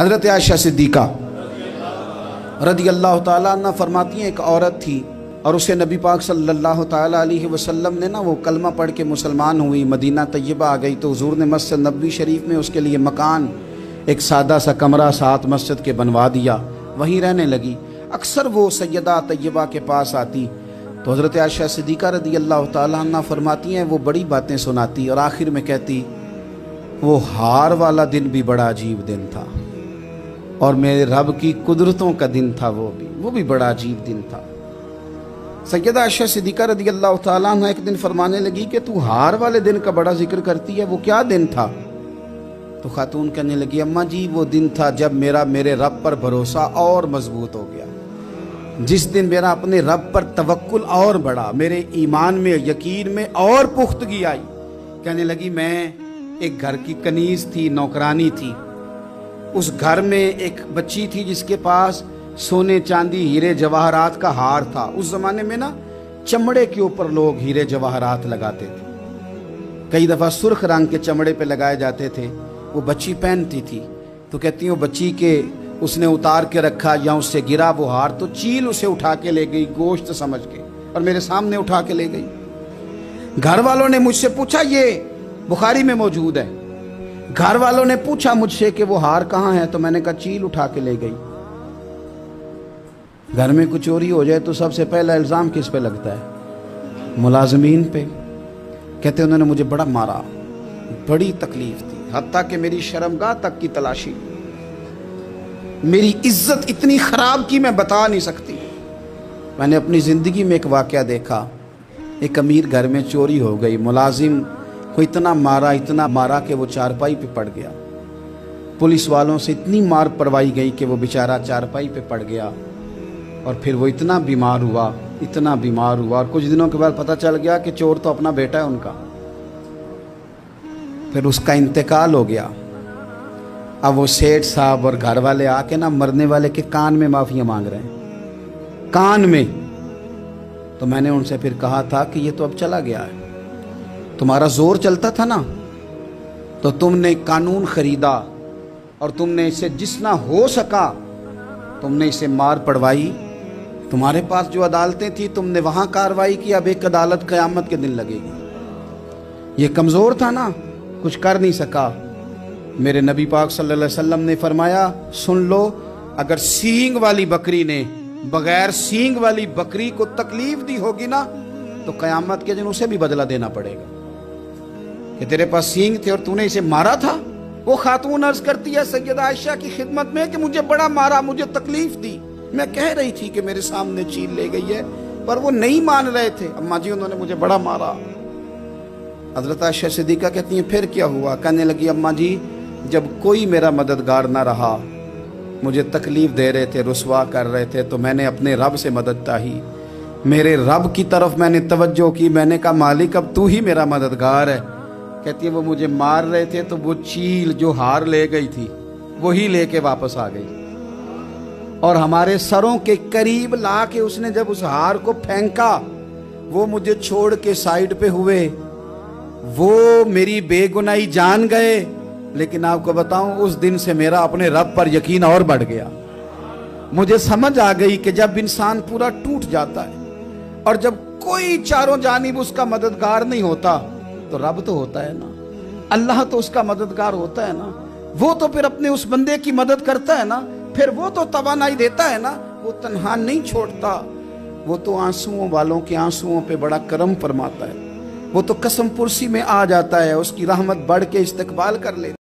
हज़रत आयशा सिद्दीक़ा रदी अल्लाह तला फरमाती हैं, एक औरत थी और उसे नबी पाक सल्लल्लाहु अलैहि वसल्लम ने ना वो कलमा पढ़ के मुसलमान हुई, मदीना तय्यबा आ गई तो हजूर ने मस्जिद नबी शरीफ में उसके लिए मकान, एक सादा सा कमरा साथ मस्जिद के बनवा दिया, वहीं रहने लगी। अक्सर वो सैदा तय्यबा के पास आती। तो हज़रत आयशा सिद्दीक़ा रदी अल्लाह तला फरमाती हैं, वो बड़ी बातें सुनाती और आखिर में कहती, वो हार वाला दिन भी बड़ा अजीब दिन था। और मेरे रब की कुदरतों का दिन था वो भी। वो भी बड़ा अजीब दिन था। सैदा आयशा सिद्दीक़ा रदी अल्लाह तला एक दिन फरमाने लगी कि तू हार वाले दिन का बड़ा ज़िक्र करती है, वो क्या दिन था? तो खातून कहने लगी, अम्मा जी, वो दिन था जब मेरा, मेरे रब पर भरोसा और मज़बूत हो गया। जिस दिन मेरा अपने रब पर तवक्कुल और बढ़ा, मेरे ईमान में, यकीन में और पुख्तगी आई। कहने लगी, मैं एक घर की कनीज थी, नौकरानी थी। उस घर में एक बच्ची थी जिसके पास सोने, चांदी, हीरे, जवाहरात का हार था। उस जमाने में ना, चमड़े के ऊपर लोग हीरे, जवाहरात लगाते थे। कई दफ़ा सुर्ख रंग के चमड़े पे लगाए जाते थे। वो बच्ची पहनती थी। तो कहती हूँ बच्ची के उसने उतार के रखा, या उससे गिरा वो हार तो चील उसे उठा के ले गई गोश्त समझ के और मेरे सामने उठा के ले गई। घर वालों ने मुझसे पूछा, ये बुखारी में मौजूद है? घर वालों ने पूछा मुझसे कि वो हार कहाँ है तो मैंने कहा, चील उठा के ले गई। घर में कुछ चोरी हो जाए तो सबसे पहला इल्ज़ाम किस पे लगता है? मुलाजमीन पे। कहते उन्होंने मुझे बड़ा मारा। बड़ी तकलीफ़ थी। हती कि मेरी शर्मगाह तक की तलाशी। मेरी इज़्ज़त इतनी ख़राब की मैं बता नहीं सकती। मैंने अपनी ज़िंदगी में एक वाक़ देखा। एक अमीर घर में चोरी हो गई। मुलाजिम को इतना मारा इतना मारा कि वो चारपाई पे पड़ गया। पुलिस वालों से इतनी मार पड़वाई गई कि वो बेचारा चारपाई पे पड़ गया। और फिर वो इतना बीमार हुआ, इतना बीमार हुआ। और कुछ दिनों के बाद पता चल गया कि चोर तो अपना बेटा है उनका। फिर उसका इंतकाल हो गया। अब वो सेठ साहब और घर वाले आके ना मरने वाले के कान में माफिया मांग रहे हैं। कान में। तो मैंने उनसे फिर कहा था कि ये तो अब चला गया है। तुम्हारा ज़ोर चलता था ना तो तुमने कानून खरीदा और तुमने इसे जिसना हो सका, तुमने इसे मार पड़वाई। तुम्हारे पास जो अदालतें थी, तुमने वहाँ कार्रवाई की। अब एक अदालत कयामत के दिन लगेगी। ये कमज़ोर था ना, कुछ कर नहीं सका। मेरे नबी पाक सल्लल्लाहु अलैहि वसल्लम ने फरमाया, सुन लो, अगर सींग वाली बकरी ने बगैर सींग वाली बकरी को तकलीफ़ दी होगी ना तो कयामत के दिन उसे भी बदला देना पड़ेगा। कि तेरे पास सींग थे और तूने इसे मारा था? वो खातून अर्ज़ करती है सैयद आयशा की खिदमत में कि मुझे बड़ा मारा, मुझे तकलीफ़ दी। मैं कह रही थी कि मेरे सामने चील ले गई है, पर वो नहीं मान रहे थे। अम्मा जी, उन्होंने मुझे बड़ा मारा। हज़रत आयशा सिद्दीका कहती हैं, फिर क्या हुआ? कहने लगी, अम्मा जी, जब कोई मेरा मददगार ना रहा, मुझे तकलीफ़ दे रहे थे, रसवा कर रहे थे तो मैंने अपने रब से मदद चाही। मेरे रब की तरफ़ मैंने तवज्जो की, मैंने कहा, मालिक, अब तू ही मेरा मददगार है। कहती है, वो मुझे मार रहे थे तो वो चील जो हार ले गई थी, वही लेके वापस आ गई। और हमारे सरों के करीब ला के उसने जब उस हार को फेंका, वो मुझे छोड़ के साइड पे हुए। वो मेरी बेगुनाही जान गए, लेकिन आपको बताऊँ, उस दिन से मेरा अपने रब पर यकीन और बढ़ गया। मुझे समझ आ गई कि जब इंसान पूरा टूट जाता है, और जब कोई चारों जानिब उसका मददगार नहीं होता तो रब तो होता है ना। अल्लाह तो उसका मददगार होता है ना। वो तो फिर अपने उस बंदे की मदद करता है ना। फिर वो तो तवानाई देता है ना। वो तनहा नहीं छोड़ता। वो तो आंसुओं वालों के आंसुओं पे बड़ा करम फरमाता है। वो तो कसम पुरसी में आ जाता है, उसकी रहमत बढ़ के इस्तकबाल कर लेता